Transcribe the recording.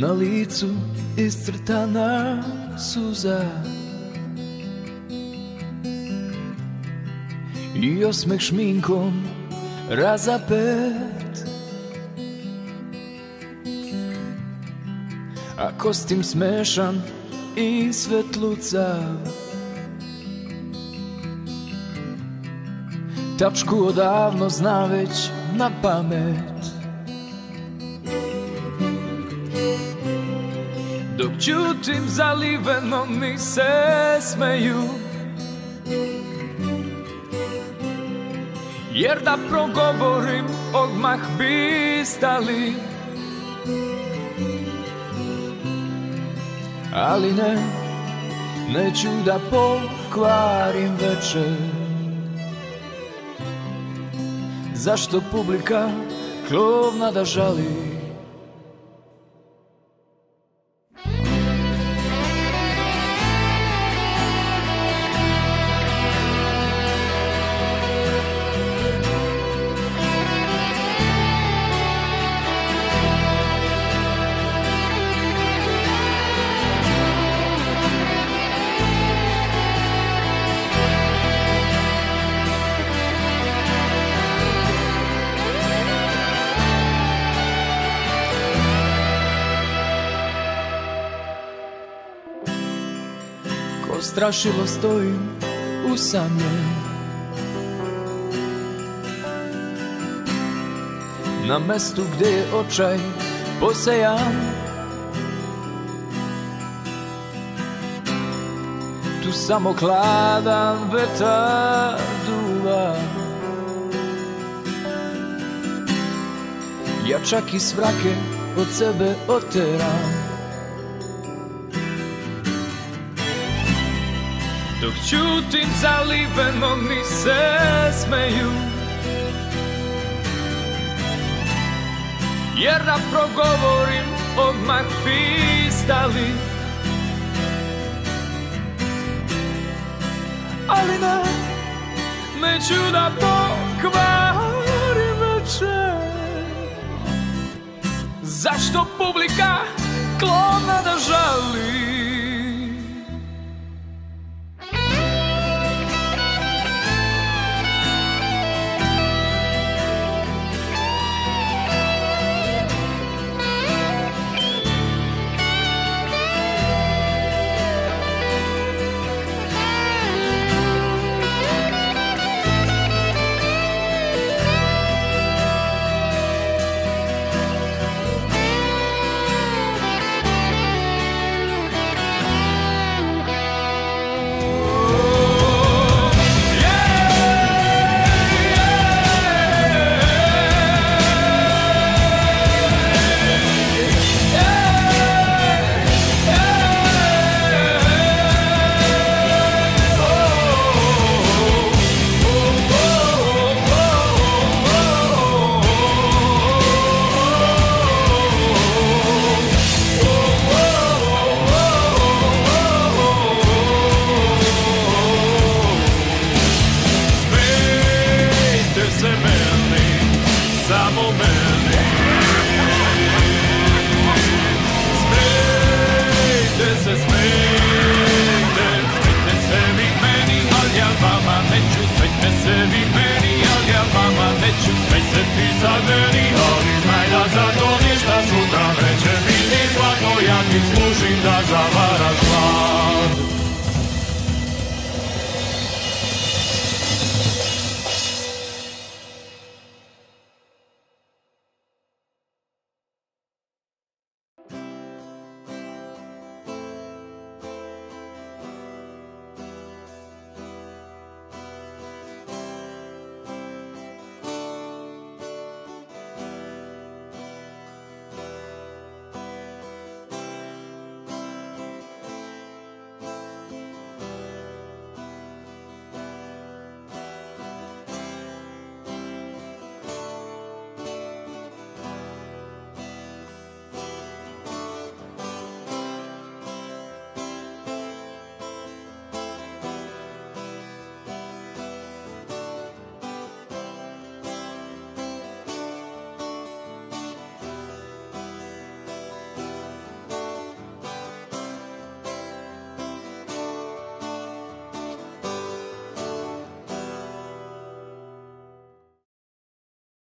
Na licu iscrtana suza. I osmeh šminkom razapet. A kostim smešan i svetlucav Tačku odavno zna već na pamet čutim zaliveno mi se smeju. Jer da progovorim odmah bi stali. Ali ne, neću da pokvarim večer Zašto publika klovna da žali Ko strašilo stojim usamljen Na mestu gdje je očaj posejan Tu samo hladan vetar duva Ja čak i svrake od sebe oteram Dok čutim zaliveno mi se smeju. Jer da progovorim odmah pistali. Ali ne, neću da pokvarim večer Zašto publika klona da žali se meni, samo meni. Smejte se, smejte, smejte se vi meni, ali ja vama neću. Smejte se vi meni, ali ja vama neću. Smej se ti za meni, ali znaj da za to ništa sutra neće biti. Zlatno ja ti služim da za vas